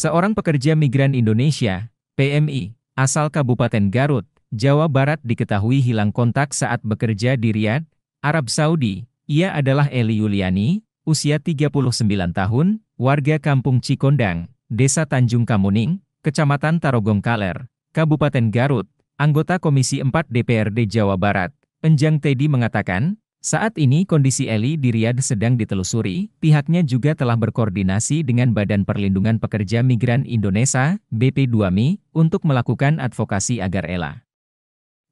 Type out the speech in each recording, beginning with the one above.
Seorang pekerja migran Indonesia, PMI, asal Kabupaten Garut, Jawa Barat diketahui hilang kontak saat bekerja di Riyadh, Arab Saudi. Ia adalah Eli Yuliani, usia 39 tahun, warga Kampung Cikondang, Desa Tanjung Kamuning, Kecamatan Tarogong Kaler, Kabupaten Garut, anggota Komisi 4 DPRD Jawa Barat. Enjang Teddy mengatakan, saat ini kondisi Eli di Riyadh sedang ditelusuri, pihaknya juga telah berkoordinasi dengan Badan Perlindungan Pekerja Migran Indonesia, BP2MI, untuk melakukan advokasi agar Ella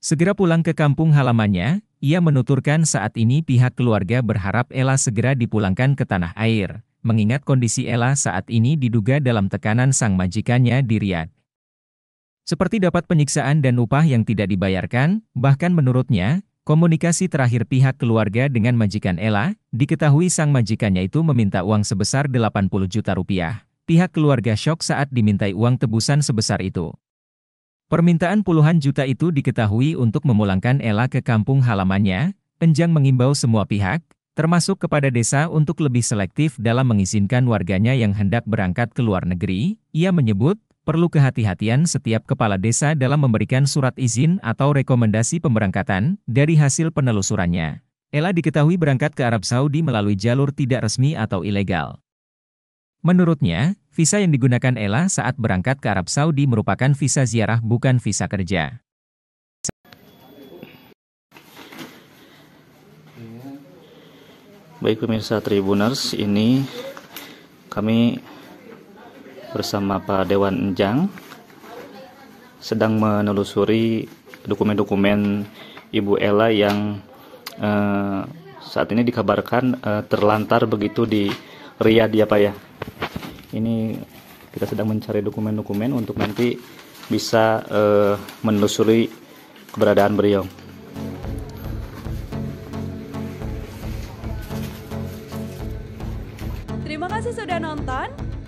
segera pulang ke kampung halamannya, ia menuturkan saat ini pihak keluarga berharap Ella segera dipulangkan ke tanah air, mengingat kondisi Ella saat ini diduga dalam tekanan sang majikannya di Riyadh. Seperti dapat penyiksaan dan upah yang tidak dibayarkan, bahkan menurutnya, Komunikasi terakhir pihak keluarga dengan majikan Ella, diketahui sang majikannya itu meminta uang sebesar 80 juta rupiah. Pihak keluarga syok saat dimintai uang tebusan sebesar itu. Permintaan puluhan juta itu diketahui untuk memulangkan Ella ke kampung halamannya, Enjang mengimbau semua pihak, termasuk kepada desa untuk lebih selektif dalam mengizinkan warganya yang hendak berangkat ke luar negeri. Ia menyebut, perlu kehati-hatian setiap kepala desa dalam memberikan surat izin atau rekomendasi pemberangkatan dari hasil penelusurannya. Ella diketahui berangkat ke Arab Saudi melalui jalur tidak resmi atau ilegal. Menurutnya, visa yang digunakan Ella saat berangkat ke Arab Saudi merupakan visa ziarah bukan visa kerja. Baik pemirsa Tribuners, ini kami bersama Pak Dewan Enjang sedang menelusuri dokumen-dokumen Ibu Ella yang uh, saat ini dikabarkan uh, terlantar begitu di Riyadh ya Pak ya. Ini kita sedang mencari dokumen-dokumen untuk nanti bisa uh, menelusuri keberadaan beliau. Terima kasih sudah nonton.